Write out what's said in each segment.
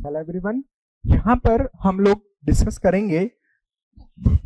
Hello everyone यहाँ पर हम लोग डिस्कस करेंगे,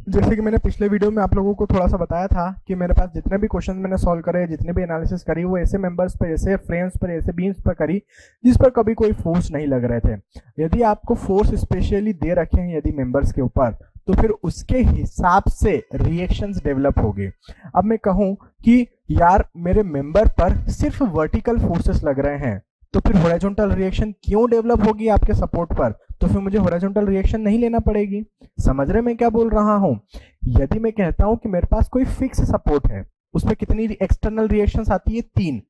जैसे कि मैंने पिछले वीडियो में आप लोगों को थोड़ा सा बताया था कि मेरे पास जितने भी क्वेश्चन मैंने सॉल्व करे, जितने भी एनालिसिस करी, वो ऐसे मेंबर्स पर, ऐसे फ्रेम्स पर, ऐसे बीम्स पर करी, जिस पर कभी कोई फोर्स नहीं लग रहे थे। यदि आपको फोर्स स्पेशली दे रखे हैं यदि मेंबर्स के ऊपर तो फिर उसके हिसाब से रिएक्शंस डेवलप होंगे। अब मैं कहूँ कि यार, मेरे मेंबर पर सिर्फ़ वर्टिकल फोर्सेस लग रहे हैं। तो फिर होराइजोनटल रिएक्शन क्यों डेवलप होगी आपके सपोर्ट पर? तो फिर मुझे होराइजोनटल रिएक्शन नहीं लेना पड़ेगी। समझ रहे मैं क्या बोल रहा हूँ? यदि मैं कहता हूँ कि मेरे पास कोई फिक्स सपोर्ट है, उसमें कितनी एक्सटर्नल रिएक्शंस आती है? तीन।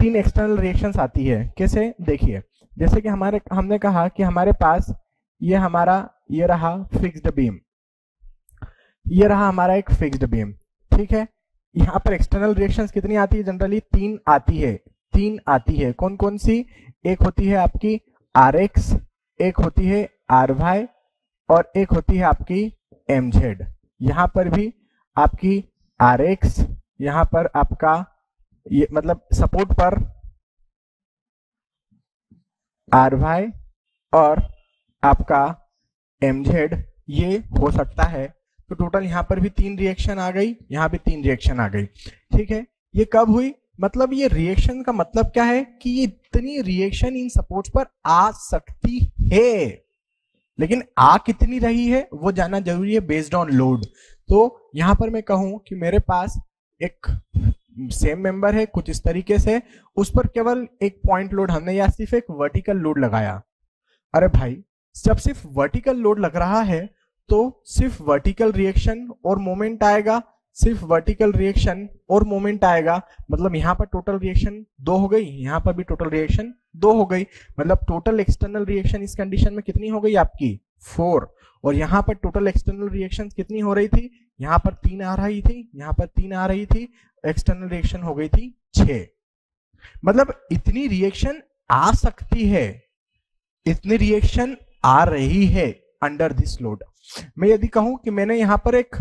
तीन एक्सटर्नल रिएक्शंस आती है। कैसे? देखिए, जैसे कि हमारे, हमने कहा कि हमारे पास ये हमारा, ये रहा फिक्स्ड बीम ये रहा हमारा एक फिक्स्ड बीम ठीक है? यहाँ पर एक्सटर्नल रिएक्शंस कितनी आती है? जनरली तीन आती है। तीन आती है। कौन कौन सी? एक होती है आपकी आर एक्स एक होती है आर वाई और एक होती है आपकी एम जेड यहाँ पर भी आपकी आर एक्स यहाँ पर आपका ये मतलब सपोर्ट पर आर वाई और आपका एम जेड ये हो सकता है। तो टोटल यहाँ पर भी तीन रिएक्शन आ गई, यहाँ भी तीन रिएक्शन आ गई। ठीक है? ये कब हुई? मतलब ये रिएक्शन का मतलब क्या है कि ये इतनी रिएक्शन इन सपोर्ट्स पर आ सकती है। लेकिन आ कितनी रही है, वो जानना ज़रूरी है बेस्ड ऑन लोड तो यहाँ पर मैं कहूँ कि मेरे पास एक सेम मेंबर है, कुछ इस तरीके से। उस पर केवल एक पॉइंट लोड हमने या सिर्फ़ एक वर्टिकल लोड लगाया। अरे भाई, जब सिर्फ़ वर्टिकल लोड लग रहा है तो सिर्फ़ वर्टिकल रिएक्शन और मोमेंट आएगा सिर्फ़ वर्टिकल रिएक्शन और मोमेंट आएगा। मतलब यहाँ पर टोटल रिएक्शन दो हो गई, यहाँ पर भी टोटल रिएक्शन दो हो गई। मतलब टोटल एक्सटर्नल रिएक्शन इस कंडीशन में कितनी हो गई आपकी? फोर और यहाँ पर टोटल एक्सटर्नल रिएक्शन कितनी हो रही थी? यहाँ पर तीन आ रही थी, यहाँ पर तीन आ रही थी एक्सटर्नल रिएक्शन हो गई थी छ मतलब इतनी रिएक्शन आ सकती है। इतनी रिएक्शन आ रही है अंडर दिस लोड मैं यदि कहूँ कि मैंने यहाँ पर एक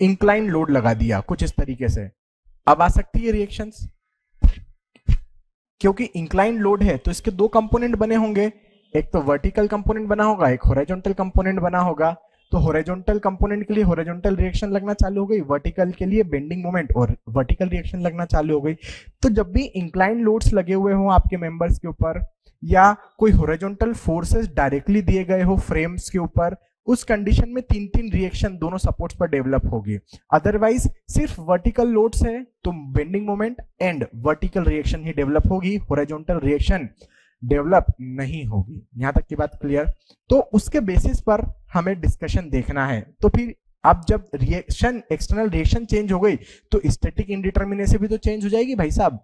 इंक्लाइन लोड लगा दिया कुछ इस तरीके से। अब आ सकती है रिएक्शंस क्योंकि इंक्लाइन लोड है तो इसके दो कंपोनेंट बने होंगे। एक तो वर्टिकल कंपोनेंट बना होगा, एक होराइजोनटल कंपोनेंट बना होगा। तो होराइजोनटल कंपोनेंट के लिए होराइजोनटल रिएक्शन लगना चालू हो गई वर्टिकल के लिए बेंडिंग मोमेंट और वर्टिकल रिएक्शन लगना चालू हो गई। तो जब भी इंक्लाइन लोड्स लगे हुए हो आपके मेंबर्स के ऊपर, या कोई होराइजोनटल फोर्सेस डायरेक्टली दिए गए हो फ्रेम्स के ऊपर उस कंडीशन में तीन तीन रिएक्शन दोनों सपोर्ट्स पर डेवलप होगी। अदरवाइज़ सिर्फ़ वर्टिकल लोड्स है तो bending moment and vertical reaction he develop होगी। होराइजोनटल रिएक्शन डेवलप नहीं होगी। यहाँ तक की बात क्लियर तो उसके बेसिस पर हमें डिस्कशन देखना है। तो फिर अब जब रिएक्शन एक्सटर्नल रिएक्शन चेंज हो गई तो स्टेटिक इंडिटर्मिनेसी भी तो चेंज हो जाएगी भाई साहब।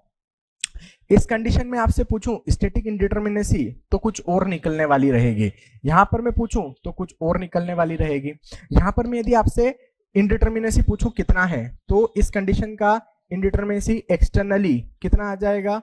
इस कंडीशन में आपसे पूछूँ स्टेटिक इंडिटर्मिनेसी तो कुछ और निकलने वाली रहेगी। यहाँ पर मैं पूछूँ तो कुछ और निकलने वाली रहेगी। यहाँ पर मैं यदि आपसे इंडिटर्मिनेसी पूछूँ कितना है तो इस कंडीशन का इंडिटर्मिनेसी एक्सटर्नली कितना आ जाएगा?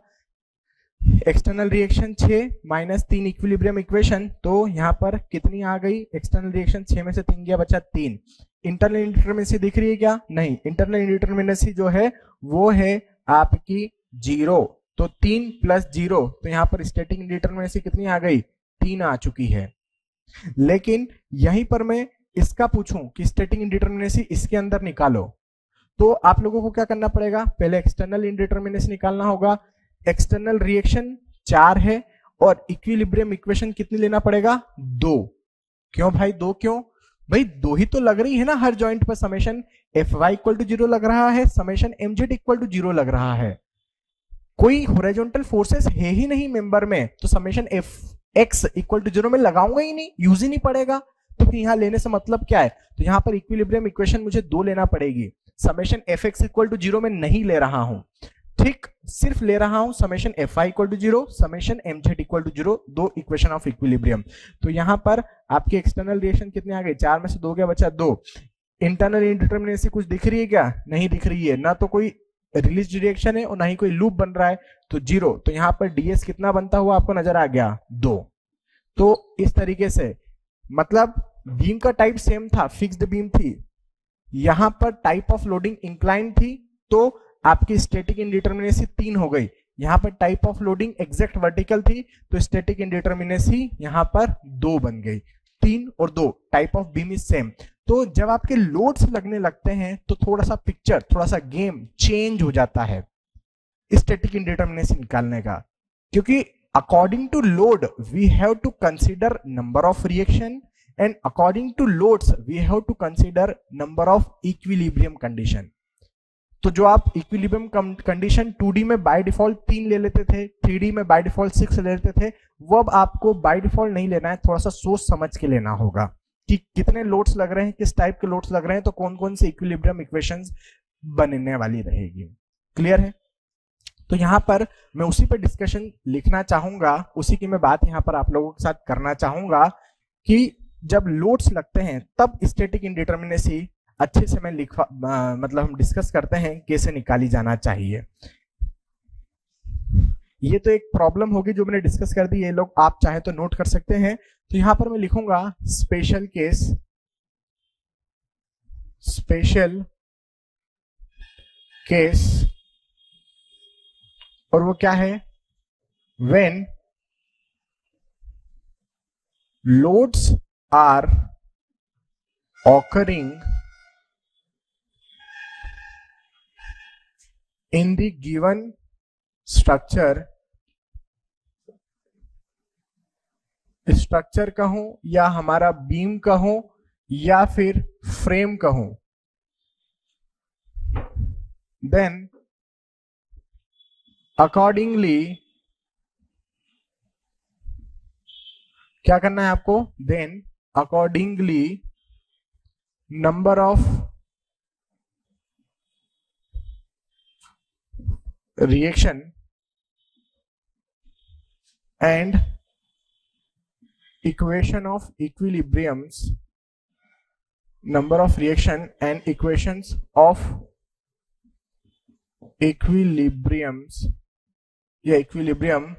एक्सटर्नल रिएक्शन 6 माइनस तीन इक्विलिब्रियम इक्वेशन तो यहाँ पर कितनी आ गई? एक्सटर्नल रिएक्शन 6 में से तीन गया बचा तीन। इंटरनल इंडिटर्मिनेसी दिख रही है क्या? नहीं। इंटरनल इंडिटर्मिनेसी जो है, वो है आपकी ज़ीरो तो तीन प्लस ज़ीरो तो यहाँ पर स्टेटिक इंडिटर्मिनेसी कितनी आ गई? तीन आ चुकी है। लेकिन यहीं पर मैं इसका पूछूँ कि स्टेटिक इंडिटर्मिनेसी इसके अंदर निकालो। तो आप लोगों को क्या करना पड़ेगा? पहले एक्सटर्नल इंडिटर्मिनेसी निकालना होगा। एक्सटर्नल रिएक्शन चार है और इक्विलिब्रियम इक्वेशन कितनी लेना पड़ेगा? दो। क्यों भाई दो क्यों? भाई दो ही तो लग रही है ना हर जॉइंट पर summation F Y equal to zero लग रहा है summation M Z equal to zero लग रहा है। कोई होरिजोनटल फोर्सेस है ही नहीं मेंबर में तो summation F X equal to zero में लगाऊँगा ही नहीं यूज़ ही नहीं पड़ेगा। तो फिर यहाँ लेने से मतलब क्या है? तो यहाँ पर इक्विलिब्रियम इक्वेशन मुझे दो लेना पड़ेगी। Summation F X equal to zero में नहीं ले रहा हूँ। ठीक, सिर्फ़ ले रहा हूँ summation F I equal to zero summation M Z equal to zero दो इक्वेशन ऑफ़ इक्विलिब्रियम तो यहाँ पर आपके एक्सटर्नल रिएक्शन कितने आ गए? चार में से दो गया, बचा दो। इंटरनल इंडिटर्मिनेसी कुछ दिख रही है क्या? नहीं दिख रही है। ना तो कोई रिलीज़ रिएक्शन है और ना ही कोई लूप बन रहा है तो ज़ीरो तो यहाँ पर डीएस कितना बनता हुआ आपको नज़र आ गया? दो. तो इस तरीके से मतलब बीम का टाइप सेम था फिक्स्ड बीम थी. यहाँ पर टाइप ऑफ़ लोडिंग इंक्लाइन थी तो आपकी स्टेटिक इंडिटर्मिनेसी तीन हो गई. यहाँ पर type of loading exact vertical थी तो स्टेटिक इंडिटर्मिनेसी यहाँ पर दो बन गई. तीन और दो type of beam is same तो जब आपके लोड्स लगने लगते हैं तो थोड़ा सा पिक्चर थोड़ा सा गेम चेंज हो जाता है स्टेटिक इंडिटर्मिनेसी निकालने का। क्योंकि according to load we have to consider number of reaction and according to loads we have to consider number of equilibrium condition तो जो आप इक्विलिब्रियम कंडीशन 2D में बाय डिफ़ॉल्ट तीन ले लेते थे 3D में बाय डिफ़ॉल्ट सिक्स ले लेते थे, वो अब आपको बाय डिफ़ॉल्ट नहीं लेना है थोड़ा सा सोच समझ के लेना होगा। कि कितने लोड्स लग रहे हैं, किस टाइप के लोड्स लग रहे हैं तो कौन कौन से इक्विलिब्रियम इक्वेशंस बनने वाली रहेगी। क्लियर है? तो यहाँ पर मैं उसी पर डिस्कशन लिखना चाहूँगा, उसी की मैं बात यहाँ पर आप लोगों के साथ करना चाहूँगा कि जब लोड्स लगते हैं, तब स्टेटिक इंडिटर्मिनेसी अच्छे से मैं लिखवा मतलब हम डिस्कस करते हैं, कैसे निकाली जाना चाहिए। ये तो एक प्रॉब्लम होगी जो मैंने डिस्कस कर दी, ये लोग आप चाहे तो नोट कर सकते हैं। तो यहाँ पर मैं लिखूँगा स्पेशल केस स्पेशल केस और वो क्या है? When loads are occurring in the given structure structure कहूँ या हमारा बीम कहूँ या फिर फ्रेम कहूँ। देन अकॉर्डिंगली क्या करना है आपको? Then accordingly number of reaction and equation of equilibriums number of reaction and equations of equilibriums yeah equilibrium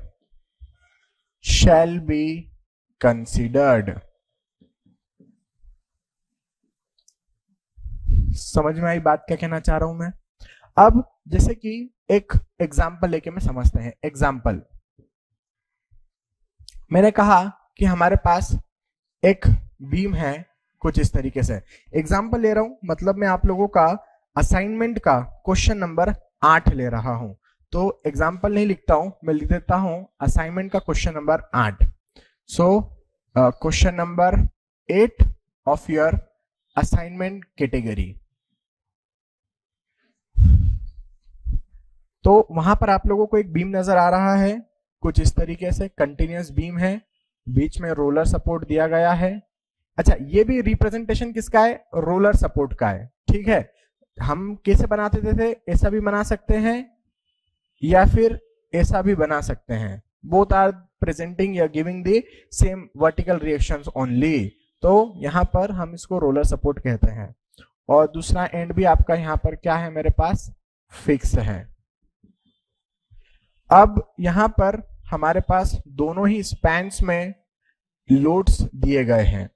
shall be considered समझ में आई बात क्या कहना चाह रहा हूँ मैं अब जैसे कि एक एग्ज़ाम्पल लेके मैं समझते हैं एग्ज़ाम्पल मैंने कहा कि हमारे पास एक बीम है कुछ इस तरीके से। एग्ज़ाम्पल ले रहा हूँ मतलब मैं आप लोगों का असाइनमेंट का क्वेश्चन नंबर आठ ले रहा हूँ। तो एग्ज़ाम्पल नहीं लिखता हूँ, मैं लिख देता हूँ असाइनमेंट का क्वेश्चन नंबर आठ। So question number eight of your assignment category तो वहाँ पर आप लोगों को एक बीम नज़र आ रहा है। कुछ इस तरीके से कंटिन्यूस बीम है बीच में रोलर सपोर्ट दिया गया है। अच्छा ये भी रिप्रेजेंटेशन किसका है? रोलर सपोर्ट का है ठीक है? हम कैसे बनाते थे, ऐसा भी बना सकते हैं या फिर ऐसा भी बना सकते हैं। बोथ आर प्रेजेंटिंग या giving the same vertical reaction only तो यहाँ पर हम इसको रोलर सपोर्ट कहते हैं। और दूसरा एंड भी आपका यहाँ पर क्या है मेरे पास? फिक्स है। अब यहाँ पर हमारे पास दोनों ही स्पैंस में लोड्स दिए गए हैं।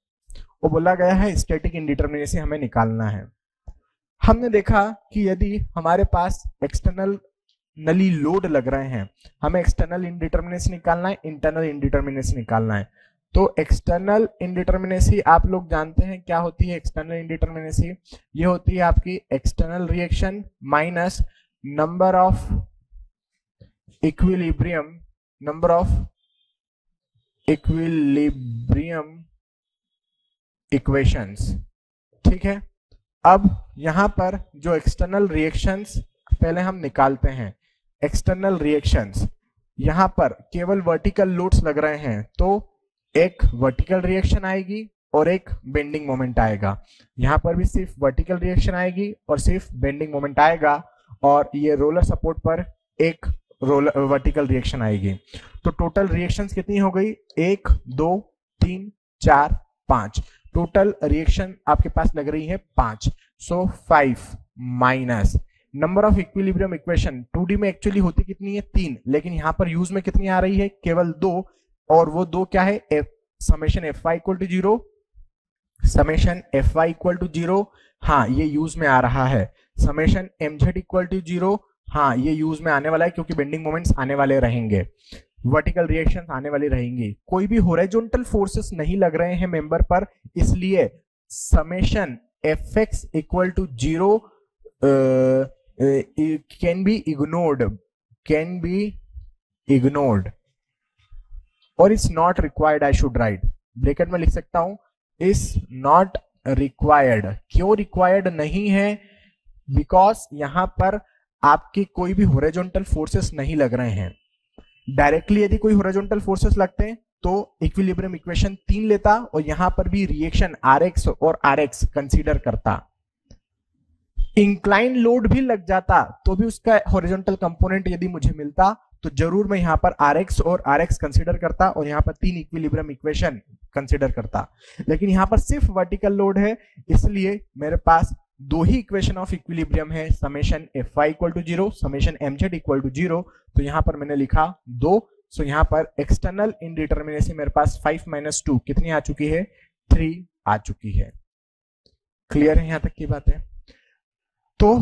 वो बोला गया है स्टैटिक इंडिटर्मिनेसी हमें निकालना है। हमने देखा कि यदि हमारे पास एक्सटर्नल नली लोड लग रहे हैं, हमें एक्सटर्नल इंडिटर्मिनेसी निकालना है इंटरनल इंडिटर्मिनेसी निकालना है। तो एक्सटर्नल इंडिटर्मिनेसी आप लोग जानते हैं क्या होती है एक्सटर्नल इंडिटर्मिनेसी ये होती है आपकी external reaction minus number of equilibrium number of equilibrium equations. ठीक है? अब यहाँ पर जो एक्सटर्नल रिएक्शंस पहले हम निकालते हैं। एक्सटर्नल रिएक्शंस यहाँ पर केवल वर्टिकल लोड्स लग रहे हैं तो एक वर्टिकल रिएक्शन आएगी और एक बेंडिंग मोमेंट आएगा। यहाँ पर भी सिर्फ़ वर्टिकल रिएक्शन आएगी और सिर्फ़ बेंडिंग मोमेंट आएगा और ये रोलर सपोर्ट पर एक रोलर वर्टिकल रिएक्शन आएगी। तो टोटल रिएक्शन कितनी हो गई? एक, दो, तीन, चार, पाँच। टोटल रिएक्शन आपके पास लग रही है पाँच। So five minus number of equilibrium equation 2D में एक्चुअली होती कितनी है? तीन। लेकिन यहाँ पर यूज़ में कितनी आ रही है? केवल दो। और वो दो क्या है? F summation F Y equal to zero summation F Y equal to zero हाँ ये यूज़ में आ रहा है। Summation M Z equal to zero हाँ ये यूज़ में आने वाला है क्योंकि बेंडिंग मोमेंट्स आने वाले रहेंगे। वर्टिकल रिएक्शन आने वाली रहेंगी। कोई भी होरेजोनटल फोर्सेस नहीं लग रहे हैं मेंबर पर, इसलिए summation F X equal to zero can be ignored can be ignored और it's not required I should write bracket में लिख सकता हूँ इज़ नॉट रिक्वायर्ड क्यों रिक्वायर्ड नहीं है? बिकॉज़ यहाँ पर आपकी कोई भी होरेजोनटल फोर्सेस नहीं लग रहे हैं। डायरेक्टली यदि कोई होरेजोनटल फोर्सेस लगते हैं तो इक्विलिब्रियम इक्वेशन तीन लेता और यहाँ पर भी रिएक्शन आर और आर कंसिडर करता। इंक्लाइन लोड भी लग जाता तो भी उसका हॉरिजॉन्टल कंपोनेंट यदि मुझे मिलता तो ज़रूर मैं यहाँ पर आर और आर कंसिडर करता और यहाँ पर तीन इक्विलिब्रियम इक्वेशन कंसिडर करता। लेकिन यहाँ पर सिर्फ़ वर्टिकल लोड है, इसलिए मेरे पास दो ही इक्वेशन ऑफ़ इक्विलिब्रियम है summation F Y equal to zero summation M Z equal to zero तो यहाँ पर मैंने लिखा दो सो यहाँ पर एक्सटर्नल इनडिटर्मिनेसी मेरे पास फाइव माइनस टू कितनी आ चुकी है? थ्री आ चुकी है। क्लियर है यहाँ तक की बात? है तो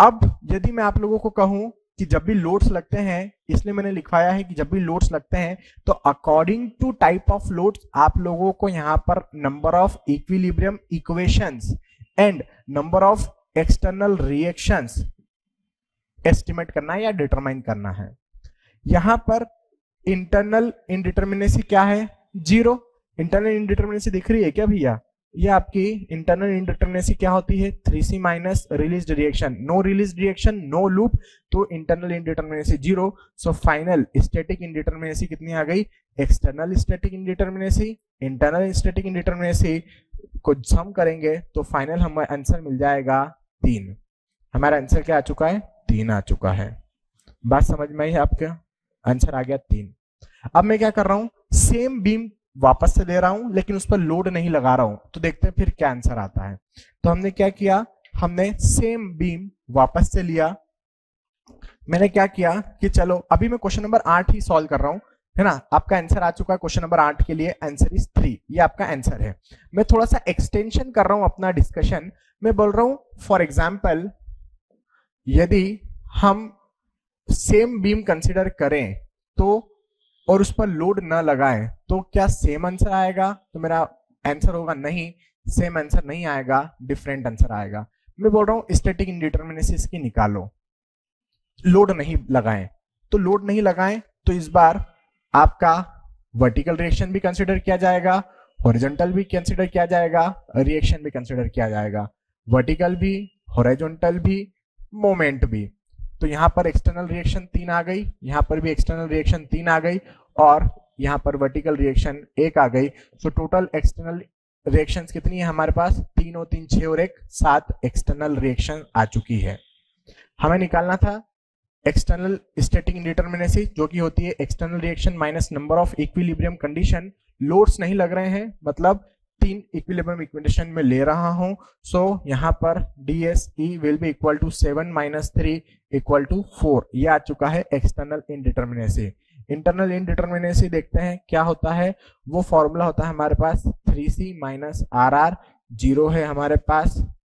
अब यदि मैं आप लोगों को कहूँ कि जब भी लोड्स लगते हैं, इसलिए मैंने लिखवाया है कि जब भी लोड्स लगते हैं तो according to type of loads आप लोगों को यहाँ पर number of equilibrium equations and number of external reactions estimate करना है या डिटरमाइन करना है? यहाँ पर इंटरनल इनडिटर्मिनेसी क्या है? ज़ीरो इंटरनल इनडिटर्मिनेसी दिख रही है क्या भैया? ये आपकी इंटरनल इंडिटर्मिनेसी क्या होती है? Three C minus release reaction no release reaction no loop तो internal indeterminacy zero so final static indeterminacy कितनी आ गई? External static indeterminacy internal static indeterminacy को सम करेंगे तो फाइनल हमें आंसर मिल जाएगा तीन. हमारा आंसर क्या आ चुका है? तीन आ चुका है. बात समझ में आई आपका? आंसर आ गया तीन. अब मैं क्या कर रहा हूँ? सेम बीम वापस से ले रहा हूँ, लेकिन उस पर लोड नहीं लगा रहा हूँ। तो देखते हैं फिर क्या आंसर आता है। तो हमने क्या किया? हमने सेम बीम वापस से लिया। मैंने क्या किया कि चलो, अभी मैं क्वेश्चन नंबर आठ ही सॉल्व कर रहा हूँ, है ना? आपका आंसर आ चुका है क्वेश्चन नंबर आठ के लिए आंसर इज़ थ्री ये आपका आंसर है। मैं थोड़ा सा एक्सटेंशन कर रहा हूँ अपना डिस्कशन मैं बोल रहा हूँ फॉर एग्ज़ाम्पल यदि हम सेम बीम कंसिडर करें तो और उस पर लोड ना लगाए तो क्या सेम आंसर आएगा? तो मेरा आंसर होगा नहीं सेम आंसर नहीं आएगा डिफरेंट आंसर आएगा। मैं बोल रहा हूँ स्टेटिक इंडिटर्मिनेसिस की निकालो। लोड नहीं लगाएँ। तो लोड नहीं लगाएँ तो इस बार आपका वर्टिकल रिएक्शन भी कंसिडर किया जाएगा हॉरिजॉन्टल भी कंसिडर किया जाएगा रिएक्शन भी कंसिडर किया जाएगा। वर्टिकल भी हॉरिजॉन्टल भी मोमेंट भी। तो यहाँ पर एक्सटर्नल रिएक्शन तीन आ गई, यहाँ पर भी एक्सटर्नल रिएक्शन तीन आ गई और यहाँ पर वर्टिकल रिएक्शन एक आ गई। तो टोटल एक्सटर्नल रिएक्शंस कितनी है हमारे पास? तीन और तीन, छह और एक, सात एक्सटर्नल रिएक्शन आ चुकी है। हमें निकालना था एक्सटर्नल स्टेटिक इंडिटर्मिनेसी जो कि होती है external reaction minus number of equilibrium condition loads नहीं लग रहे हैं मतलब तीन इक्विलिब्रियम इक्वेशन में ले रहा हूँ। सो so, यहाँ पर D S E will be equal to seven minus three equal to four ये आ चुका है एक्सटर्नल इनडिटर्मिनेसी इंटरनल इनडिटर्मिनेसी देखते हैं क्या होता है? वो फॉर्मूला होता है हमारे पास three C minus R R zero है हमारे पास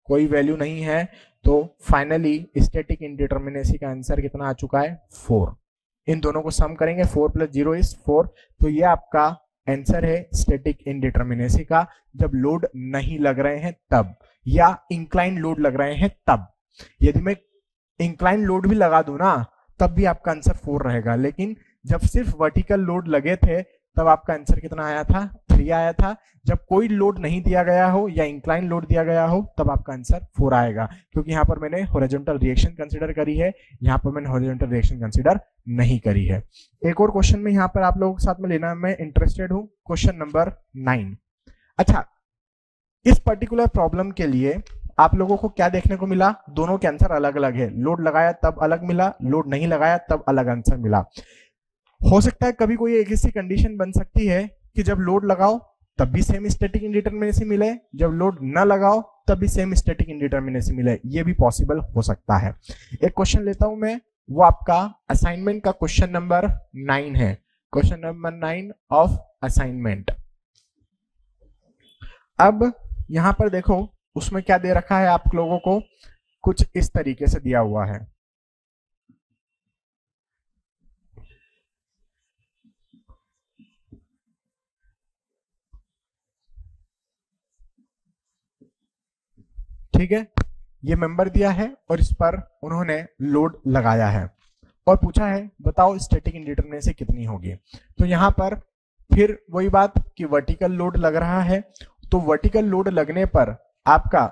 कोई वैल्यू नहीं है। तो फाइनली स्टेटिक इनडिटर्मिनेसी का आंसर कितना आ चुका है? फोर इन दोनों को सम करेंगे four plus zero is four तो ये आपका आंसर है स्टेटिक इनडिटर्मिनेसी का। जब लोड नहीं लग रहे हैं तब, या इंक्लाइन लोड लग रहे हैं तब। यदि मैं इंक्लाइन लोड भी लगा दू ना, तब भी आपका आंसर फोर रहेगा। लेकिन जब सिर्फ़ वर्टिकल लोड लगे थे, तब आपका आंसर कितना आया था? थ्री आया था। जब कोई लोड नहीं दिया गया हो या इंक्लाइन लोड दिया गया हो, तब आपका आंसर फोर आएगा। क्योंकि यहाँ पर मैंने होरिजेंटल रिएक्शन कंसिडर करी है, यहाँ पर मैंने होरिजेंटल रिएक्शन कंसिडर नहीं करी है। एक और क्वेश्चन में यहाँ पर आप लोगों के साथ में लेना मैं इंटरेस्टेड हूँ। क्वेश्चन नंबर नाइन अच्छा इस पर्टिकुलर प्रॉब्लम के लिए आप लोगों को क्या देखने को मिला? दोनों के आंसर अलग अलग है। लोड लगाया, तब अलग मिला। लोड नहीं लगाया, तब अलग आंसर मिला। हो सकता है कभी कोई एक ऐसी कंडीशन बन सकती है कि जब लोड लगाओ तब भी सेम स्टेटिक इंडिटर्मिनेसी मिले। जब लोड न लगाओ तब भी सेम स्टेटिक इंडिटर्मिनेसी मिले। ये भी पॉसिबल हो सकता है। एक क्वेश्चन लेता हूँ मैं। वो आपका असाइनमेंट का क्वेश्चन नंबर नाइन है। Question number nine of assignment अब यहाँ पर देखो, उसमें क्या दे रखा है आप लोगों को? कुछ इस तरीके से दिया हुआ है। ठीक है? ये मेंबर दिया है और इस पर उन्होंने लोड लगाया है। और पूछा है, बताओ स्टैटिक इंडिटरमिनेसी कितनी होगी? तो यहाँ पर फिर वही बात कि वर्टिकल लोड लग रहा है। तो वर्टिकल लोड लगने पर आपका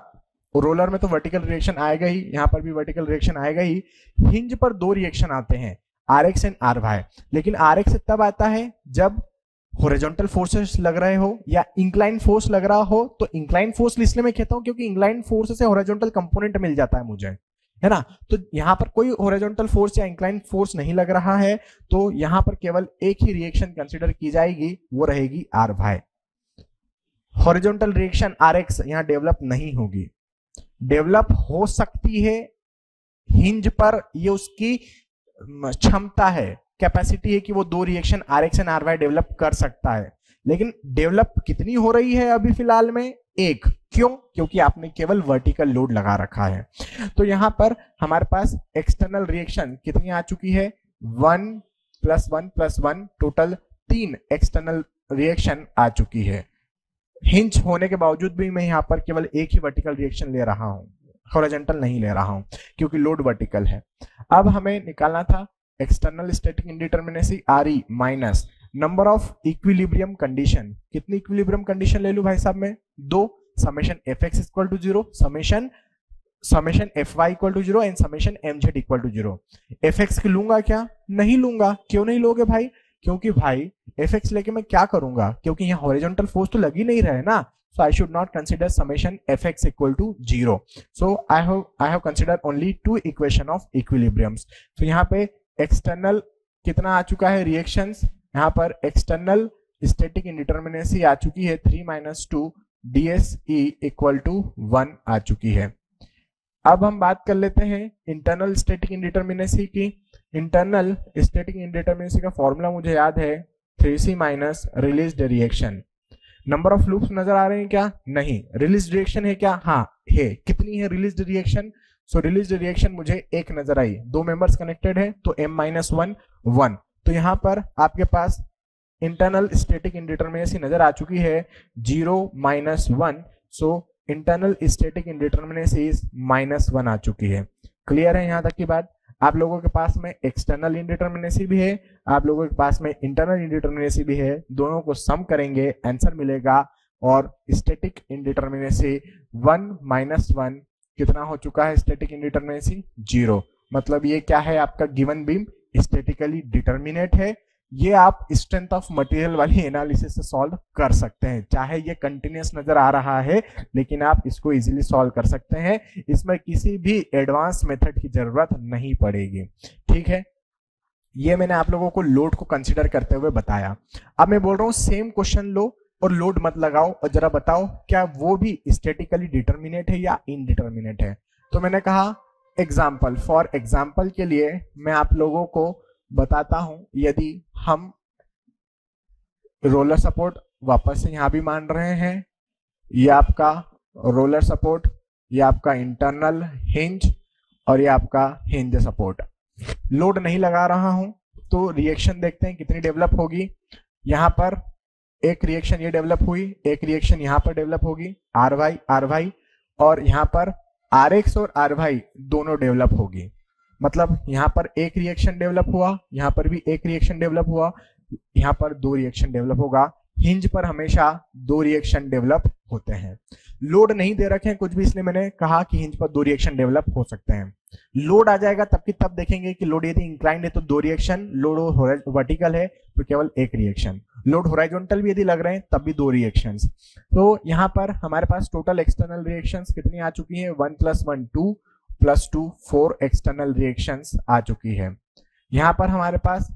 रोलर में तो वर्टिकल रिएक्शन आएगा ही, यहाँ पर भी वर्टिकल रिएक्शन आएगा ही। हिंज पर दो रिएक्शन आते हैं R X and R Y लेकिन आर एक्स तब आता है जब होरिजेंटल फोर्सेस लग रहे हो या इंक्लाइन फोर्स लग रहा हो तो इंक्लाइन फोर्स इसलिए मैं कहता हूँ क्योंकि इंक्लाइन फोर्स से होरिजेंटल कंपोनेंट मिल जाता है मुझे, है ना? तो यहाँ पर कोई होरिजेंटल फोर्स या इंक्लाइन फोर्स नहीं लग रहा है तो यहाँ पर केवल एक ही रिएक्शन कंसिडर की जाएगी, वो रहेगी R Y horizontal reaction R X यहाँ डेवलप नहीं होगी। डेवलप हो सकती है हिंज पर ये उसकी क्षमता है। कैपेसिटी है कि वो दो reaction R X and R Y develop कर सकता है। लेकिन डेवलप कितनी हो रही है अभी फ़िलहाल में? एक। क्यों? क्योंकि आपने केवल वर्टिकल लोड लगा रखा है। तो यहाँ पर हमारे पास एक्सटर्नल रिएक्शन कितनी आ चुकी है? One plus one plus one total तीन एक्सटर्नल रिएक्शन आ चुकी है। हिंच होने के बावजूद भी मैं यहाँ पर केवल एक ही वर्टिकल रिएक्शन ले रहा हूँ। हॉरिजेंटल नहीं ले रहा हूँ, क्योंकि लोड वर्टिकल है। अब हमें निकालना था external static indeterminacy R E minus number of equilibrium condition कितनी इक्विलिब्रियम कंडीशन ले लू भाई साहब मैं? दो summation F X equal to zero summation summation F Y equal to zero and summation M Z equal to zero F X लूँगा क्या? नहीं लूँगा। क्यों नहीं लोगे भाई? क्योंकि भाई एफ़ एक्स लेके मैं क्या करूँगा? क्योंकि यहाँ हॉरिजॉन्टल फोर्स तो लगी नहीं रहे ना? So, I should not consider summation fx equal to zero. So, I have I have considered only two equation of equilibriums. So, यहाँ पे external कितना आ चुका है reactions? यहाँ पर एक्सटर्नल static indeterminacy आ चुकी है three minus two D S equal to one आ चुकी है। अब हम बात कर लेते हैं इंटरनल स्टेटिक इंडिटर्मिनेसी की। इंटरनल स्टेटिक इंडिटर्मिनेसी का फॉर्मूला मुझे याद है three C minus release reaction number of loops नज़र आ रहे हैं क्या? नहीं। रिलीज़ रिएक्शन है क्या? हाँ है। कितनी है release reaction so release reaction मुझे एक नज़र आई। दो मेंबर्स कनेक्टेड है तो एम माइनस वन वन तो यहाँ पर आपके पास इंटरनल स्टेटिक इंडिटर्मिनेसी नज़र आ चुकी है zero minus one so internal static indeterminacy minus one आ चुकी है। क्लियर है यहाँ तक की बात? आप लोगों के पास में एक्सटर्नल इंडिटर्मिनेसी भी है, आप लोगों के पास में इंटरनल इंडिटर्मिनेसी भी है। दोनों को सम करेंगे आंसर मिलेगा और static indeterminacy one minus one कितना हो चुका है स्टेटिक इंडिटर्मिनेसी ज़ीरो मतलब ये क्या है आपका गिवन बीम स्टेटिकली डिटर्मिनेट है। ये आप स्ट्रेंथ ऑफ़ मटेरियल वाली एनालिसिस से सॉल्व कर सकते हैं। चाहे ये कंटिन्यूस नज़र आ रहा है, लेकिन आप इसको इजीली सॉल्व कर सकते हैं। इसमें किसी भी एडवांस मेथड की ज़रूरत नहीं पड़ेगी। ठीक है? ये मैंने आप लोगों को लोड को कंसिडर करते हुए बताया। अब मैं बोल रहा हूँ सेम क्वेश्चन लो। और लोड मत लगाओ और जरा बताओ, क्या वो भी स्टेटिकली डिटर्मिनेट है या इनडिटर्मिनेट है? तो मैंने कहा एग्ज़ाम्पल फॉर एग्ज़ाम्पल के लिए मैं आप लोगों को बताता हूँ, यदि हम रोलर सपोर्ट वापस से यहाँ भी मान रहे हैं, ये आपका रोलर सपोर्ट ये आपका इंटरनल हिंज और ये आपका हिंज सपोर्ट लोड नहीं लगा रहा हूँ तो रिएक्शन देखते हैं कितनी डेवलप होगी। यहाँ पर एक रिएक्शन ये डेवलप हुई, एक रिएक्शन यहाँ पर डेवलप होगी आर वाई आर वाई और यहाँ पर आर एक्स और आर वाई दोनों डेवलप होगी। मतलब यहाँ पर एक रिएक्शन डेवलप हुआ, यहाँ पर भी एक रिएक्शन डेवलप हुआ, यहाँ पर दो रिएक्शन डेवलप होगा। हिंज पर हमेशा दो रिएक्शन डेवलप होते हैं। लोड नहीं दे रखे हैं कुछ भी, इसलिए मैंने कहा कि हिंज पर दो रिएक्शन डेवलप हो सकते हैं। लोड आ जाएगा तब की तब देखेंगे कि लोड यदि इंक्लाइंड है तो दो रिएक्शन लोड वर्टिकल है तो केवल एक रिएक्शन लोड होराइजोंटल भी यदि लग रहे हैं, तब भी दो रिएक्शन तो यहाँ पर हमारे पास टोटल एक्सटर्नल रिएक्शन कितनी आ चुकी है? One plus one two plus two four external reactions आ चुकी है. यहाँ पर हमारे पास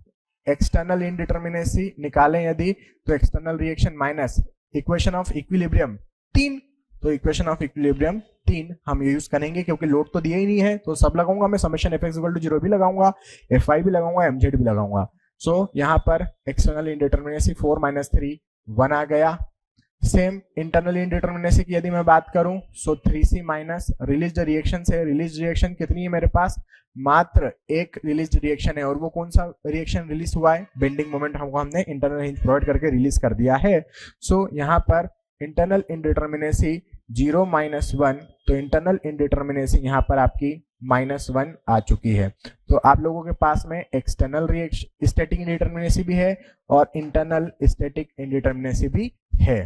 एक्सटर्नल इनडिटर्मिनेसी निकालें यदि तो external reaction minus equation of equilibrium तीन तो इक्वेशन ऑफ़ इक्विलिब्रियम तीन हम यूज़ करेंगे क्योंकि लोड तो दिया ही नहीं है तो सब लगाऊँगा मैं summation F X to zero भी लगाऊँगा एफ़ आई भी लगाऊँगा एमजेड भी लगाऊँगा। सो so, यहाँ पर external indeterminacy four minus three one आ गया। सेम इंटरनल इंडिटर्मिनेसी की यदि मैं बात करूँ so three C minus release reaction से रिलीज़ रिएक्शन कितनी है मेरे पास? मात्र एक रिलीज़ रिएक्शन है और वो कौन सा रिएक्शन रिलीज़ हुआ है? बेंडिंग मोमेंट हमको हमने इंटरनल हिंज प्रोवाइड करके रिलीज़ कर दिया है। सो so, यहाँ पर internal indeterminacy zero minus one तो इंटरनल इनडिटर्मिनेसी यहाँ पर आपकी माइनस वन आ चुकी है। तो आप लोगों के पास में एक्सटर्नल रिएक्शन स्टेटिक इनडिटर्मिनेसी भी है और इंटरनल स्टेटिक इनडिटर्मिनेसी भी है।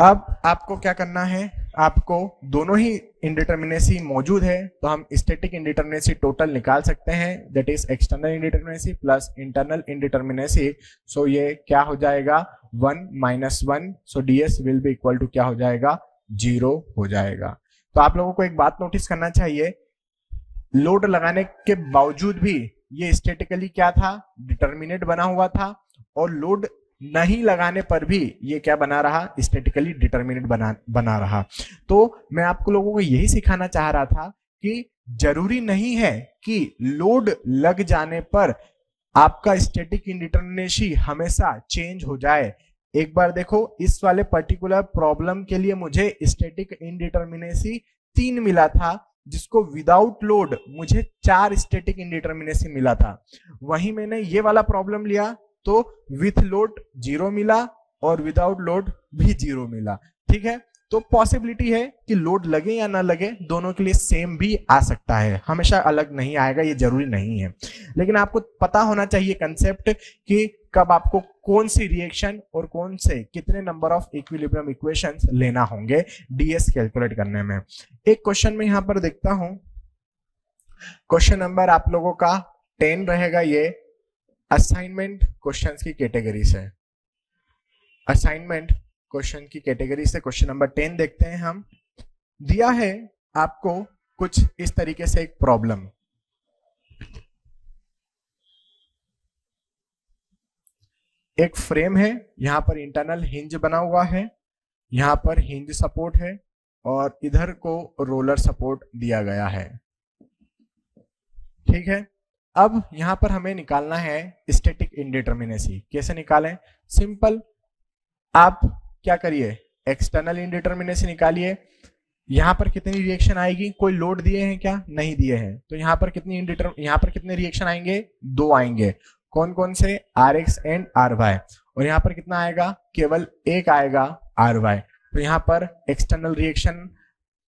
अब आपको क्या करना है? आपको दोनों ही इंडिटर्मिनेसी मौजूद है तो हम स्टेटिक इंडिटर्मिनेसी टोटल निकाल सकते हैं that is external indeterminacy plus internal indeterminacy so ये क्या हो जाएगा? One minus one so DS will be equal to क्या हो जाएगा? ज़ीरो हो जाएगा। तो आप लोगों को एक बात नोटिस करना चाहिए लोड लगाने के बावजूद भी ये स्टेटिकली क्या था? डिटर्मिनेट बना हुआ था, और लोड नहीं लगाने पर भी ये क्या बना रहा? स्टेटिकली डिटर्मिनेट बना बना रहा। तो मैं आपको लोगों को यही सिखाना चाह रहा था कि ज़रूरी नहीं है कि लोड लग जाने पर आपका स्टेटिक इंडिटर्मिनेसी हमेशा चेंज हो जाए। एक बार देखो, इस वाले पर्टिकुलर प्रॉब्लम के लिए मुझे स्टेटिक इनडिटर्मिनेसी तीन मिला था, जिसको विदाउट लोड मुझे चार स्टेटिक इनडिटर्मिनेसी मिला था। वहीं मैंने ये वाला प्रॉब्लम लिया तो विथ लोड ज़ीरो मिला और विदाउट लोड भी ज़ीरो मिला। ठीक है? तो पॉसिबिलिटी है कि लोड लगे या ना लगे, दोनों के लिए सेम भी आ सकता है। हमेशा अलग नहीं आएगा, ये ज़रूरी नहीं है। लेकिन आपको पता होना चाहिए कंसेप्ट कि कब आपको कौन सी रिएक्शन और कौन से, कितने नंबर ऑफ़ इक्विलिब्रियम इक्वेशंस लेना होंगे डीएस कैलकुलेट करने में। एक क्वेश्चन में यहाँ पर देखता हूँ। क्वेश्चन नंबर आप लोगों का टेन रहेगा ये। असाइनमेंट क्वेश्चंस की कैटेगरी से असाइनमेंट क्वेश्चन की कैटेगरी से क्वेश्चन नंबर टेन देखते हैं हम। दिया है आपको कुछ इस तरीके से एक प्रॉब्लम एक फ्रेम है, यहाँ पर इंटरनल हिंज बना हुआ है, यहाँ पर हिंज सपोर्ट है, और इधर को रोलर सपोर्ट दिया गया है। ठीक है? अब यहाँ पर हमें निकालना है स्टेटिक इंडिटर्मिनेसी कैसे निकालें? सिंपल आप क्या करिए? एक्सटर्नल इंडिटर्मिनेसी निकालिए। यहाँ पर कितनी रिएक्शन आएगी? कोई लोड दिए हैं क्या? नहीं दिए हैं। तो यहाँ पर कितनी इंडिटर यहाँ पर कितने रिएक्शन आएँगे? दो आएँगे। कौन कौन से? R X and R Y और यहाँ पर कितना आएगा? केवल एक आएगा आर वाई तो यहाँ पर external reaction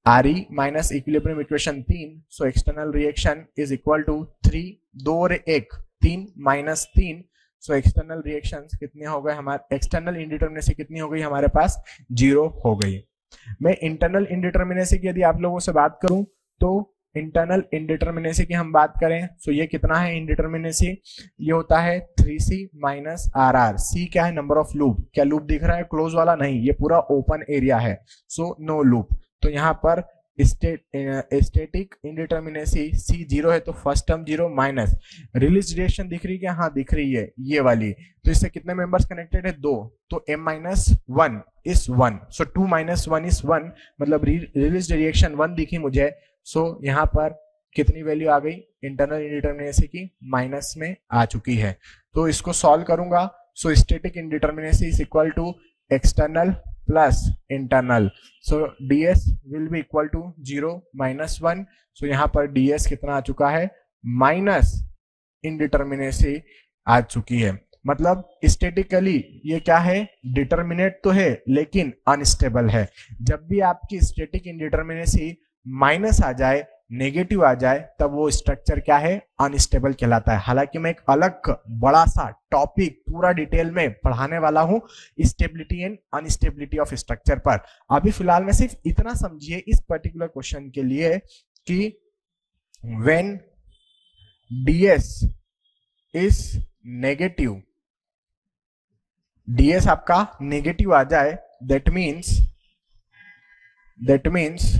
R E minus equilibrium equation तीन। So external reaction is equal to three दो और एक, तीन माइनस तीन सो एक्सटर्नल रिएक्शन कितने हो गए हमारे एक्सटर्नल इंडिटर्मिनेसी कितनी हो गई हमारे पास? ज़ीरो हो गई। मैं इंटरनल इंडिटर्मिनेसी की यदि आप लोगों से बात करूँ तो इंटरनल इंडिटर्मिनेसी की हम बात करें सो ये कितना है इंडिटर्मिनेसी ये होता है three C minus R R C क्या है? नंबर ऑफ़ लूप क्या लूप दिख रहा है? क्लोज वाला नहीं, ये पूरा ओपन एरिया है सो नो लूप तो यहाँ पर स्टेटिक इंडिटर्मिनेसी सी ज़ीरो है तो first term zero minus release reaction दिख रही है हाँ दिख रही है ये वाली। तो इससे कितने मेंबर्स कनेक्टेड है? दो। तो M minus one is one so two minus one is one मतलब रिलीज़ रिएक्शन वन दिखी मुझे। सो so, यहाँ पर कितनी वैल्यू आ गई? इंटरनल इंडिटर्मिनेसी की माइनस में आ चुकी है। तो इसको सॉल्व करूँगा। So static indeterminacy is equal to external plus internal so ds will be equal to zero minus one so यहाँ पर ds कितना आ चुका है? माइनस इनडिटर्मिनेसी आ चुकी है। मतलब स्टेटिकली ये क्या है? डिटर्मिनेट तो है, लेकिन अनस्टेबल है। जब भी आपकी स्टेटिक इनडिटर्मिनेसी माइनस आ जाए नेगेटिव आ जाए, तब वो स्ट्रक्चर क्या है? अनस्टेबल कहलाता है। हालाँकि मैं एक अलग बड़ा सा टॉपिक पूरा डिटेल में पढ़ाने वाला हूँ stability and unstability of structure पर। अभी फ़िलहाल में सिर्फ़ इतना समझिए इस पर्टिकुलर क्वेश्चन के लिए कि when DS is negative DS आपका नेगेटिव आ जाए that means that means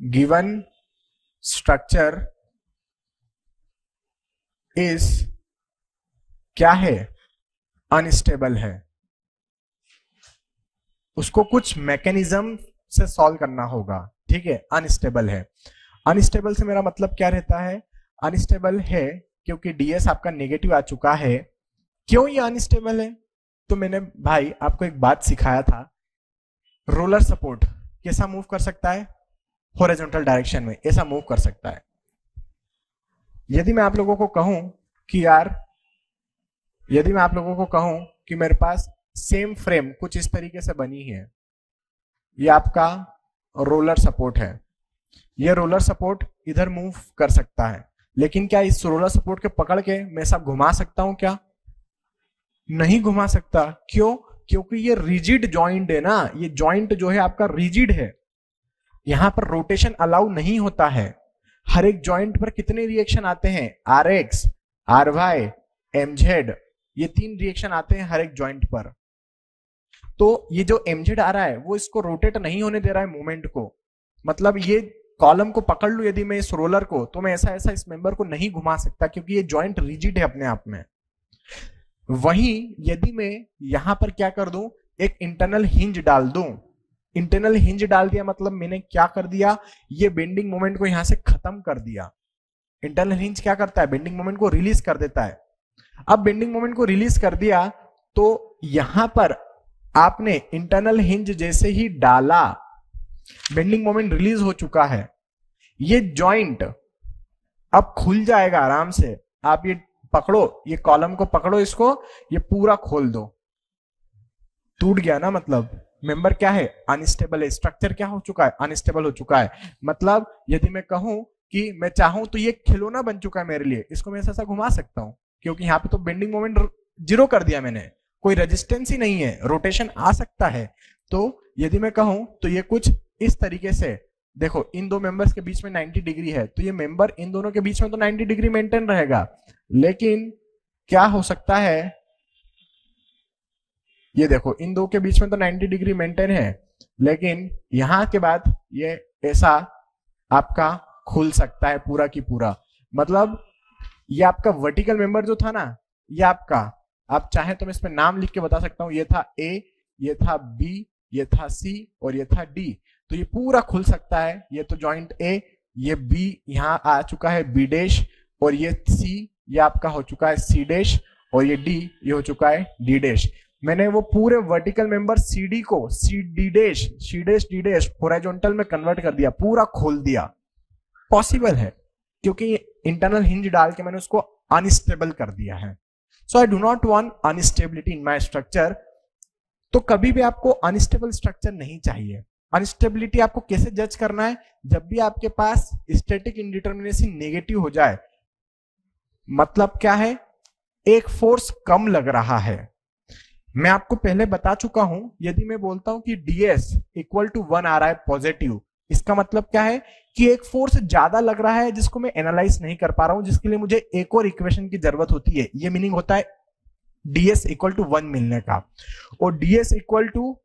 given structure is क्या है? अनस्टेबल है। उसको कुछ मैकेनिज्म से सॉल्व करना होगा, ठीक है? अनस्टेबल है। अनस्टेबल से मेरा मतलब क्या रहता है? अनस्टेबल है क्योंकि डीएस आपका नेगेटिव आ चुका है। क्यों ये अनस्टेबल है? तो मैंने भाई आपको एक बात सिखाया था। रोलर सपोर्ट कैसा मूव कर सकता है? हॉरिजॉन्टल डायरेक्शन में, ऐसा मूव कर सकता है। यदि मैं आप लोगों को कहूँ कि यार, यदि मैं आप लोगों को कहूँ कि मेरे पास सेम फ्रेम कुछ इस तरीके से बनी है, ये आपका रोलर सपोर्ट है। ये रोलर सपोर्ट इधर मूव कर सकता है। लेकिन क्या इस रोलर सपोर्ट के पकड़ के मैं सब घुमा सकता हूँ क्या? नहीं घुमा सकता। क्यों? क्योंकि ये रिजिड जॉइंट है ना, ये जॉइंट जो है आपका रिजिड है। यहाँ पर रोटेशन अलाउ नहीं होता है। हर एक जॉइंट पर कितने रिएक्शन आते हैं? R X R Y MZ ये तीन रिएक्शन आते हैं हर एक जॉइंट पर। तो ये जो एमजेड आ रहा है, वो इसको रोटेट नहीं होने दे रहा है मूवमेंट को। मतलब ये कॉलम को पकड़ लू यदि मैं इस रोलर को तो मैं ऐसा ऐसा इस मेंबर को नहीं घुमा सकता क्योंकि ये जॉइंट रिजिड है अपने आप में। वहीं यदि मैं यहाँ पर क्या कर दूँ? एक इंटरनल हिंज डाल दूँ। इंटरनल हिंज डाल दिया मतलब मैंने क्या कर दिया? ये बेंडिंग मोमेंट को यहाँ से खत्म कर दिया। इंटरनल हिंज क्या करता है? बेंडिंग मोमेंट को रिलीज़ कर देता है। अब बेंडिंग मोमेंट को रिलीज़ कर दिया तो यहाँ पर आपने इंटरनल हिंज जैसे ही डाला बेंडिंग मोमेंट रिलीज़ हो चुका है। ये जॉइंट अब खुल जाएगा आराम से। आप ये पकड़ो, ये कॉलम को पकड़ो इसको, ये पूरा खोल दो। टूट गया ना मतलब? मेंबर क्या है? अनस्टेबल है। स्ट्रक्चर क्या हो चुका है? अनस्टेबल हो चुका है। मतलब यदि मैं कहूँ कि मैं चाहूँ तो ये खिलौना बन चुका है मेरे लिए, इसको मैं ऐसा घुमा सकता हूँ। क्योंकि यहाँ पे तो बेंडिंग मोमेंट ज़ीरो कर दिया मैंने। कोई रेजिस्टेंस ही नहीं है। रोटेशन आ सकता है। तो यदि मैं कहूँ तो ये कुछ इस तरीके से, देखो, इन दो मेंबर्स के बीच में 90 डिग्री है तो ये मेंबर इन दोनों के बीच में तो 90 डिग्री मेंटेन रहेगा। लेकिन, क्या हो सकता है? ये देखो, इन दो के बीच में तो 90 डिग्री मेंटेन है, लेकिन यहाँ के बाद ये ऐसा आपका खुल सकता है पूरा की पूरा। मतलब ये आपका वर्टिकल मेंबर जो था ना, ये आपका, आप चाहे तो मैं इसमें नाम लिख के बता सकता हूँ, ये था ए ये था बी ये था सी और ये था डी तो ये पूरा खुल सकता है, ये तो जॉइंट ए ये बी यहाँ आ चुका है बी डेश और ये सी ये आपका हो चुका है सी डेश और ये डी ये हो चुका है डी डेश मैंने वो पूरे वर्टिकल मेंबर सी डी को C D dash C dash D dash horizontal में कन्वर्ट कर दिया, पूरा खोल दिया। पॉसिबल है, क्योंकि इंटरनल हिंज डाल के मैंने उसको अनस्टेबल कर दिया है। So I do not want unstability in my structure तो कभी भी आपको अनस्टेबल स्ट्रक्चर नहीं चाहिए। अनस्टेबिलिटी आपको कैसे जज करना है? जब भी आपके पास स्टेटिक इंडिटर्मिनेसी नेगेटिव हो जाए मतलब क्या है? एक फोर्स कम लग रहा है। मैं आपको पहले बता चुका हूँ, यदि मैं बोलता हूँ कि डीएस इक्वल टू वन आ रहा है पॉजिटिव इसका मतलब क्या है कि एक फोर्स ज़्यादा लग रहा है जिसको मैं एनालाइज नहीं कर पा रहा हूँ, जिसके लिए मुझे एक और इक्वेशन की ज़रूरत होती है। ये मीनिंग होता है डीएस इक्वल टू वन मिलने का। और DS equal to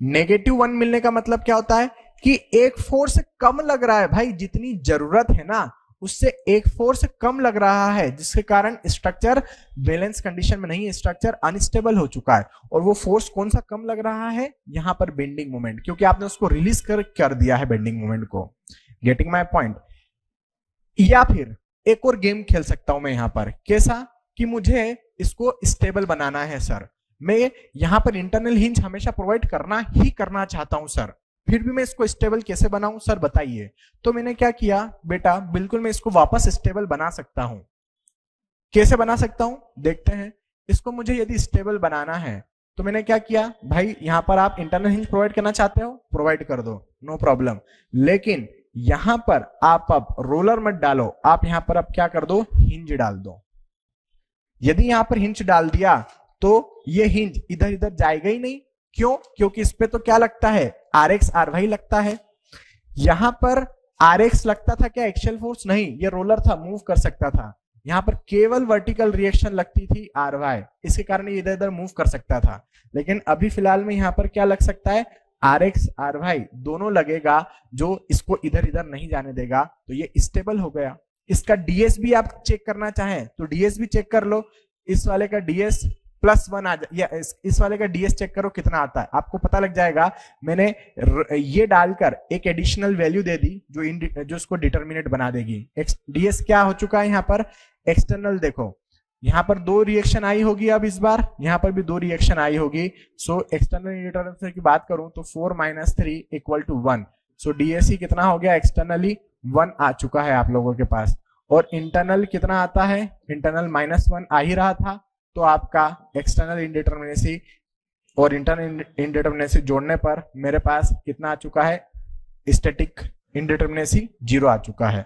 negative one मिलने का मतलब क्या होता है कि एक फोर्स कम लग रहा है। भाई, जितनी ज़रूरत है ना उससे एक फोर्स कम लग रहा है, जिसके कारण स्ट्रक्चर बैलेंस कंडीशन में नहीं स्ट्रक्चर अनस्टेबल हो चुका है। और वो फोर्स कौन सा कम लग रहा है? यहाँ पर बेंडिंग मोमेंट क्योंकि आपने उसको रिलीज़ कर कर दिया है बेंडिंग मोमेंट को। गेटिंग माई पॉइंट या फिर एक और गेम खेल सकता हूँ मैं यहाँ पर। कैसा? कि मुझे इसको स्टेबल बनाना है सर मैं यहाँ पर इंटरनल हिंज हमेशा प्रोवाइड करना ही करना चाहता हूँ सर फिर भी मैं इसको स्टेबल कैसे बनाऊँ? सर, बताइए। तो मैंने क्या किया? बेटा, बिल्कुल मैं इसको वापस स्टेबल बना सकता हूँ। कैसे बना सकता हूँ? देखते हैं। इसको मुझे यदि स्टेबल बनाना है तो मैंने क्या किया? भाई, यहाँ पर आप इंटरनल हिंज प्रोवाइड करना चाहते हो? प्रोवाइड कर दो। नो प्रॉब्लम लेकिन यहाँ पर आप अब रोलर मत डालो। आप यहाँ पर अब क्या कर दो? हिंज डाल दो। यदि यहाँ पर हिंज डाल दिया तो ये हिंज इधर इधर जाएगा ही नहीं। क्यों? क्योंकि इस पे तो क्या लगता है? आर एक्स आर वाई लगता है। यहाँ पर आर एक्स लगता था क्या? एक्शल फोर्स नहीं, ये रोलर था मूव कर सकता था। यहाँ पर केवल वर्टिकल रिएक्शन लगती थी आर वाई इसके कारण इधर इधर मूव कर सकता था। लेकिन अभी फ़िलहाल में यहाँ पर क्या लग सकता है? आर एक्स आर वाई दोनों लगेगा, जो इसको इधर इधर नहीं जाने देगा। तो ये स्टेबल हो गया। इसका डीएस भी आप चेक करना चाहें तो डीएस भी चेक कर लो। इस वाले का डीएस प्लस वन आ या इस, इस वाले का डीएस चेक करो कितना आता है। आपको पता लग जाएगा मैंने ये डालकर एक एडिशनल वैल्यू दे दी जो इन जो इसको डिटर्मिनेट बना देगी। डीएस क्या हो चुका है यहाँ पर? एक्सटर्नल देखो। यहाँ पर दो रिएक्शन आई होगी अब इस बार यहाँ पर भी दो रिएक्शन आई होगी। सो एक्सटर्नल इंडिटर्मिनेट की बात करूँ तो four minus three equal to one so DSC कितना हो गया? एक्सटर्नली वन आ चुका है आप लोगों के पास। और इंटरनल कितना आता है? इंटरनल माइनस वन आ ही रहा था। तो आपका एक्सटर्नल इनडिटर्मिनेसी और इंटरनल इनडिटर्मिनेसी जोड़ने पर मेरे पास कितना आ चुका है? स्टेटिक इनडिटर्मिनेसी ज़ीरो आ चुका है।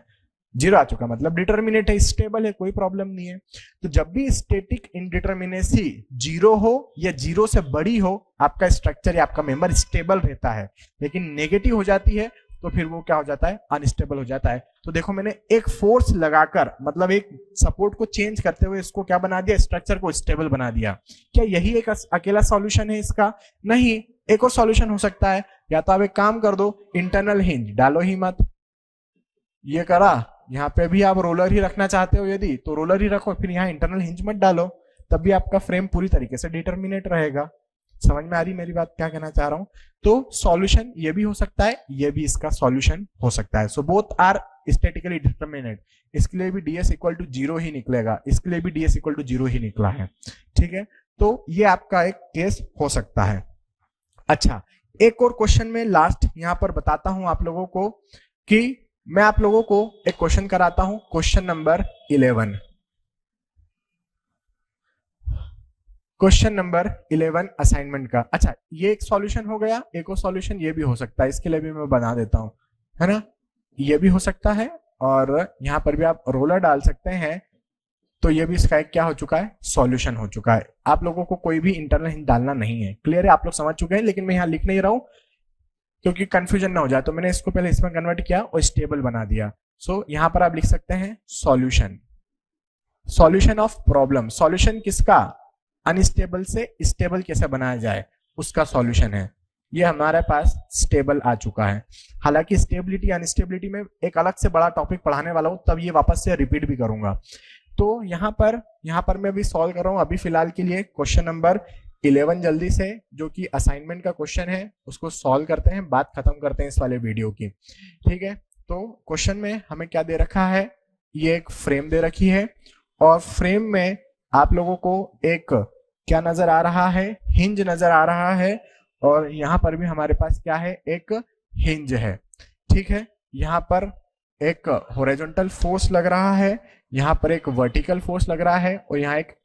ज़ीरो आ चुका मतलब डिटर्मिनेट है स्टेबल है, कोई प्रॉब्लम नहीं है। तो जब भी स्टेटिक इनडिटर्मिनेसी ज़ीरो हो या ज़ीरो से बड़ी हो, आपका स्ट्रक्चर या आपका मेंबर स्टेबल रहता है, लेकिन नेगेटिव हो जाती है तो फिर वो क्या हो जाता है? अनस्टेबल हो जाता है। तो देखो मैंने एक फोर्स लगाकर मतलब एक सपोर्ट को चेंज करते हुए इसको क्या बना दिया? स्ट्रक्चर को स्टेबल बना दिया। क्या यही एक अकेला सॉल्यूशन है इसका? नहीं, एक और सॉल्यूशन हो सकता है। या तो आप एक काम कर दो इंटरनल हिंज डालो ही मत। ये करा, यहाँ पे भी आप रोलर ही रखना चाहते हो यदि तो रोलर ही रखो, फिर यहाँ इंटरनल हिंज मत डालो। तब भी आपका फ्रेम पूरी तरीके से डिटर्मिनेट रहेगा। समझ में आ रही मेरी बात? क्या कहना चाह रहा हूँ? तो सॉल्यूशन ये भी हो सकता है, ये भी इसका सॉल्यूशन हो सकता है। So both are statically determinate इसके लिए भी डीएस इक्वल टू ज़ीरो ही निकलेगा। इसके लिए भी डीएस इक्वल टू ज़ीरो ही निकला है। ठीक है? तो ये आपका एक केस हो सकता है। अच्छा एक और क्वेश्चन में लास्ट यहाँ पर बताता हूँ आप लोगों को कि मैं आप लोगों को एक क्वेश्चन कराता हूँ। Question number eleven question number eleven assignment का। अच्छा ये एक सॉल्यूशन हो गया एक और सॉल्यूशन ये भी हो सकता है इसके लिए भी मैं बना देता हूँ है ना? ये भी हो सकता है और यहाँ पर भी आप रोलर डाल सकते हैं तो ये भी इसका क्या हो चुका है? सॉल्यूशन हो चुका है। आप लोगों को कोई भी इंटरनल हिंट डालना नहीं है। क्लियर है? आप लोग समझ चुके हैं लेकिन मैं यहाँ लिख नहीं रहा हूँ क्योंकि कंफ्यूजन ना हो जाए। तो मैंने इसको पहले इसमें कन्वर्ट किया और स्टेबल बना दिया। सो so, यहाँ पर आप लिख सकते हैं solution solution of problem solution किसका? अनस्टेबल से स्टेबल कैसे बनाया जाए, उसका सॉल्यूशन है। ये हमारे पास स्टेबल आ चुका है। हालाँकि स्टेबिलिटी अनस्टेबिलिटी में एक अलग से बड़ा टॉपिक पढ़ाने वाला हूँ, तब ये वापस से रिपीट भी करूँगा। तो यहाँ पर यहाँ पर मैं अभी सॉल्व कर रहा हूँ। अभी फ़िलहाल के लिए क्वेश्चन नंबर इलेवन जल्दी से, जो कि असाइनमेंट का क्वेश्चन है, उसको सॉल्व करते हैं, बात खत्म करते हैं इस वाले वीडियो की। ठीक है? तो क्वेश्चन में हमें क्या दे रखा है? ये एक फ्रेम दे रखी है। और फ्रेम में आप लोगों को एक क्या नज़र आ रहा है? हिंज नज़र आ रहा है और यहाँ पर भी हमारे पास क्या है? एक हिंज है। ठीक है? यहाँ पर एक होरेजोनटल फोर्स लग रहा है, यहाँ पर एक वर्टिकल फोर्स लग रहा है और यहाँ एक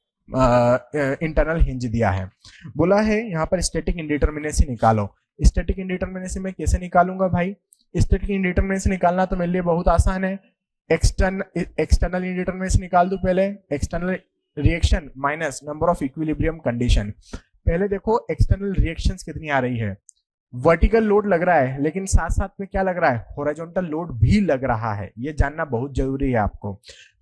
इंटरनल हिंज दिया है। बोला है, यहाँ पर स्टेटिक इंडिटर्मिनेसी निकालो। स्टेटिक इंडिटर्मिनेसी में कैसे निकालूँगा भाई? स्टेटिक इंडिटर्मिनेसी निकालना तो मेरे लिए बहुत आसान है। एक्सटर्न एक्सटर्नल इंडिटर्मिनेसी निकाल दू पहले। External reaction minus number of equilibrium condition पहले देखो एक्सटर्नल रिएक्शंस कितनी आ रही है? वर्टिकल लोड लग रहा है, लेकिन साथ साथ में क्या लग रहा है? होराइजोनटल लोड भी लग रहा है। ये जानना बहुत ज़रूरी है आपको।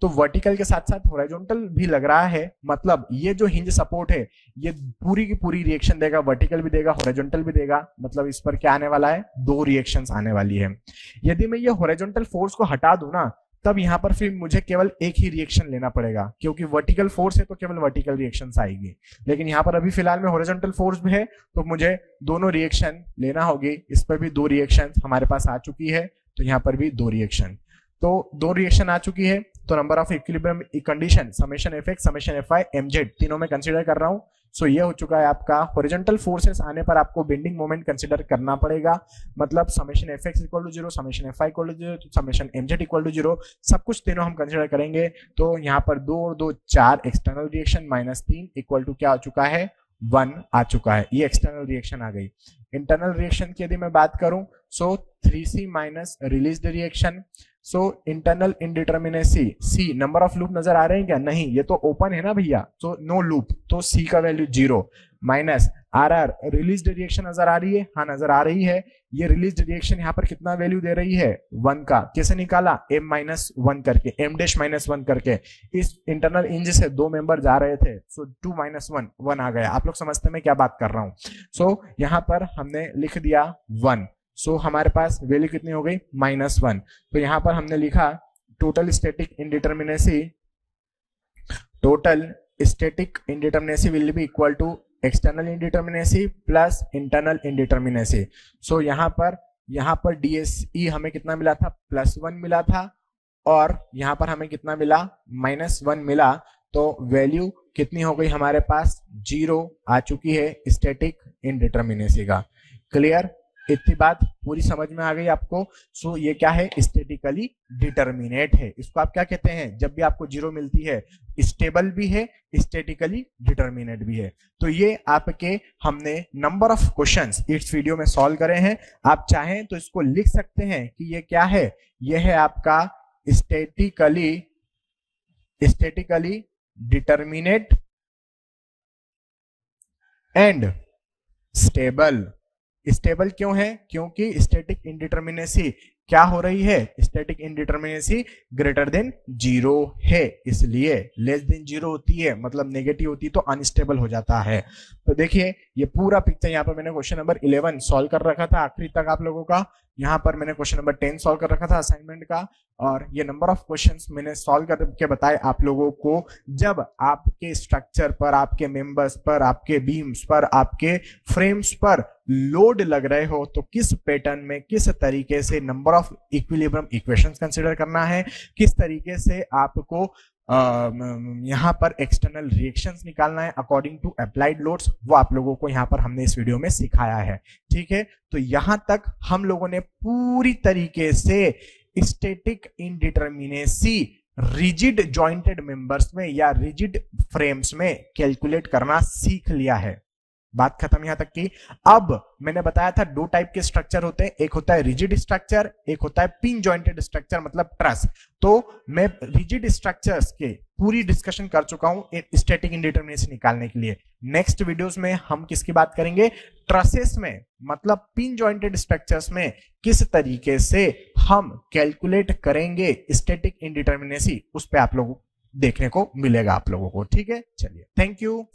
तो वर्टिकल के साथ साथ होराइजोनटल भी लग रहा है मतलब ये जो हिंज सपोर्ट है, ये पूरी की पूरी रिएक्शन देगा वर्टिकल भी देगा होराइजोनटल भी देगा मतलब इस पर क्या आने वाला है? दो रिएक्शन आने वाली है। यदि मैं ये होराइजोनटल फोर्स को हटा दू ना तब यहाँ पर फिर मुझे केवल एक ही रिएक्शन लेना पड़ेगा, क्योंकि वर्टिकल फोर्स है तो केवल वर्टिकल रिएक्शन आएगी। लेकिन यहाँ पर अभी फ़िलहाल में होरिजेंटल फोर्स भी है तो मुझे दोनों रिएक्शन लेना होगी। इस पर भी दो रिएक्शन हमारे पास आ चुकी है तो यहाँ पर भी दो रिएक्शन तो दो रिएक्शन आ चुकी है। तो number of equilibrium condition summation F X summation F Y M Z तीनों में कंसिडर कर रहा हूँ। सो so, ये हो चुका है आपका होरिजेंटल फोर्सेस आने पर आपको बेंडिंग मोमेंट कंसिडर करना पड़ेगा। मतलब summation F X equal to zero summation F Y equal to zero summation M Z equal to zero सब कुछ तीनों हम कंसिडर करेंगे। तो यहाँ पर दो और दो चार एक्सटर्नल रिएक्शन माइनस तीन इक्वल टू क्या हो चुका है? वन आ चुका है। ये एक्सटर्नल रिएक्शन आ गई। इंटरनल रिएक्शन की यदि मैं बात करूँ so three C minus release reaction so internal indeterminacy C number of loop नज़र आ रहे हैं क्या? नहीं, ये तो ओपन है ना भैया। सो नो लूप तो सी का value zero minus R R release reaction नज़र आ रही है। हाँ नज़र आ रही है। ये रिलीज़ रिएक्शन यहाँ पर कितना वैल्यू दे रही है? वन का। कैसे निकाला? एम माइनस वन करके एम डैश माइनस वन करके। इस इंटरनल इंज से दो मेंबर जा रहे थे so two minus one one आ गया। आप लोग समझते मैं क्या बात कर रहा हूँ। सो so, यहाँ पर हमने लिख दिया वन सो so, हमारे पास वैल्यू कितनी हो गई? माइनस वन तो यहाँ पर हमने लिखा total static indeterminacy total static indeterminacy will be equal to external indeterminacy plus internal indeterminacy so यहाँ पर यहाँ पर डीएसई हमें कितना मिला था? प्लस वन मिला था और यहाँ पर हमें कितना मिला? माइनस वन मिला। तो वैल्यू कितनी हो गई हमारे पास? ज़ीरो आ चुकी है स्टेटिक इनडिटर्मिनेसी का। क्लियर इतनी बात पूरी समझ में आ गई आपको। सो ये क्या है? स्टेटिकली डिटर्मिनेट है। इसको आप क्या कहते हैं? जब भी आपको ज़ीरो मिलती है स्टेबल भी है स्टेटिकली डिटर्मिनेट भी है। तो ये आपके, हमने नंबर ऑफ़ क्वेश्चंस इस वीडियो में सॉल्व करे हैं। आप चाहें तो इसको लिख सकते हैं कि ये क्या है? ये है आपका statically statically determinate and stable stable क्यों है? क्योंकि स्टेटिक इनडिटर्मिनेसी क्या हो रही है? Static indeterminacy greater than zero है। इसलिए लेस देन ज़ीरो होती है मतलब नेगेटिव होती है तो अनस्टेबल हो जाता है। तो देखिए, ये पूरा पिक्चर यहाँ पर मैंने क्वेश्चन नंबर 11 सॉल्व कर रखा था आखिरी तक आप लोगों का। यहाँ पर मैंने क्वेश्चन नंबर 10 सॉल्व कर रखा था असाइनमेंट का और ये नंबर ऑफ़ क्वेश्चंस मैंने सॉल्व करके बताए आप लोगों को। जब आपके स्ट्रक्चर पर, आपके मेंबर्स पर, आपके बीम्स पर, आपके फ्रेम्स पर लोड लग रहे हो तो किस पैटर्न में, किस तरीके से number of equilibrium equations consider करना है, किस तरीके से आपको यहाँ पर एक्सटर्नल रिएक्शंस निकालना है अकॉर्डिंग टू अप्लाइड लोड्स वो आप लोगों को यहाँ पर हमने इस वीडियो में सिखाया है। ठीक है? तो यहाँ तक हम लोगों ने पूरी तरीके से static indeterminacy rigid jointed members में या रिजिड फ्रेम्स में कैलकुलेट करना सीख लिया है। बात खत्म यहाँ तक की। अब मैंने बताया था दो टाइप के स्ट्रक्चर होते हैं। एक होता है रिजिड स्ट्रक्चर एक होता है पिन जॉइंटेड स्ट्रक्चर मतलब ट्रस तो मैं रिजिड स्ट्रक्चर्स के पूरी डिस्कशन कर चुका हूँ स्टैटिक इंडिटर्मिनेशन निकालने के लिए। नेक्स्ट वीडियोस में हम किसकी बात करेंगे? ट्रसेस में मतलब पिन जॉइंटेड स्ट्रक्चर्स में किस तरीके से हम कैलकुलेट करेंगे स्टैटिक इंडिटर्मिनेसी उस पर आप लोगों देखने को मिलेगा आप लोगों को। ठीक है? चलिए। Thank you